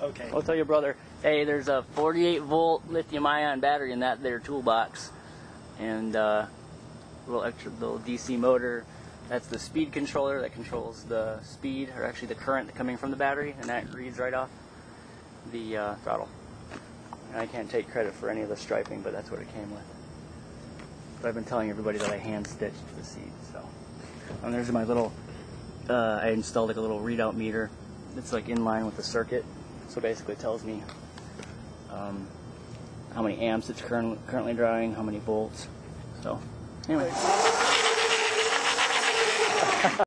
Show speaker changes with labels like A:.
A: Okay.
B: I'll tell your brother, hey, there's a 48 volt lithium ion battery in that there toolbox, and uh, little extra little DC motor. That's the speed controller that controls the speed, or actually the current coming from the battery, and that reads right off the uh, throttle. And I can't take credit for any of the striping, but that's what it came with. But I've been telling everybody that I hand stitched the seat. So, and there's my little. Uh, I installed like a little readout meter. It's like in line with the circuit, so basically it tells me um, how many amps it's current, currently drawing, how many volts. So, anyway.